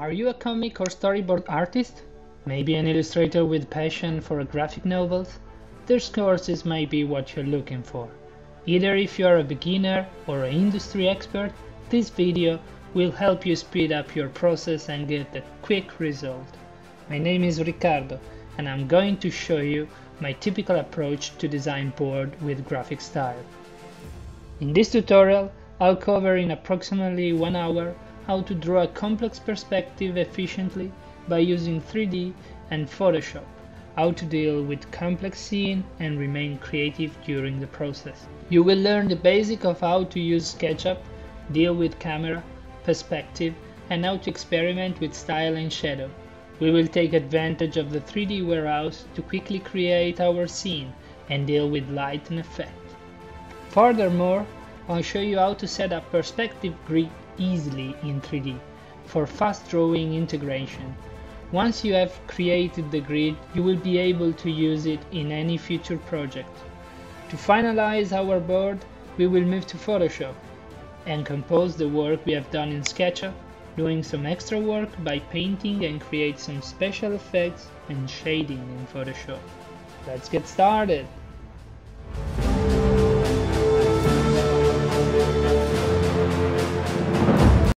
Are you a comic or storyboard artist? Maybe an illustrator with passion for graphic novels? These courses may be what you're looking for. Either if you are a beginner or an industry expert, this video will help you speed up your process and get a quick result. My name is Ricardo and I'm going to show you my typical approach to design board with graphic style. In this tutorial, I'll cover in approximately one hour how to draw a complex perspective efficiently by using 3D and Photoshop, how to deal with complex scene and remain creative during the process. You will learn the basic of how to use SketchUp, deal with camera, perspective, and how to experiment with style and shadow. We will take advantage of the 3D warehouse to quickly create our scene and deal with light and effect. Furthermore, I'll show you how to set up perspective grid easily in 3D for fast drawing integration. Once you have created the grid, you will be able to use it in any future project. To finalize our board, we will move to Photoshop and compose the work we have done in SketchUp, doing some extra work by painting and create some special effects and shading in Photoshop. Let's get started!